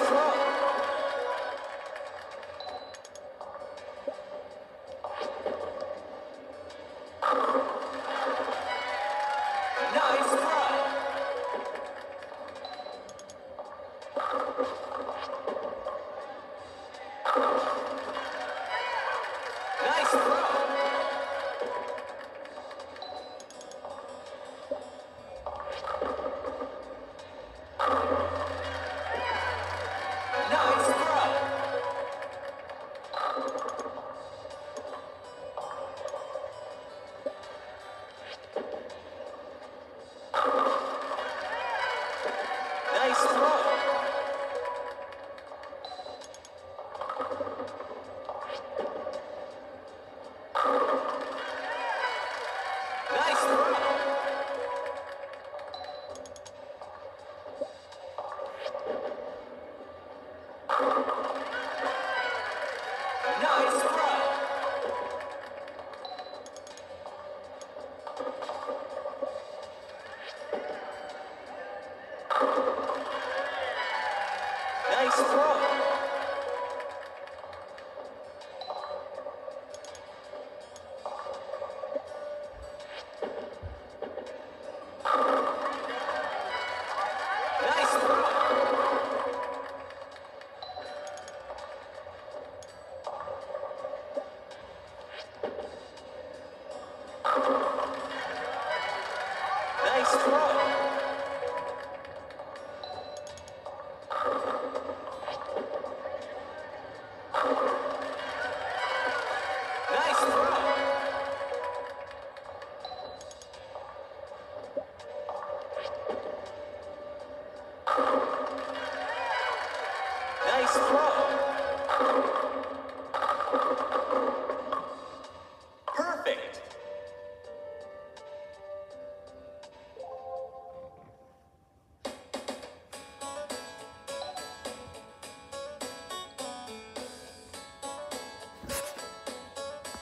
lost. Nice. nice throw. Perfect!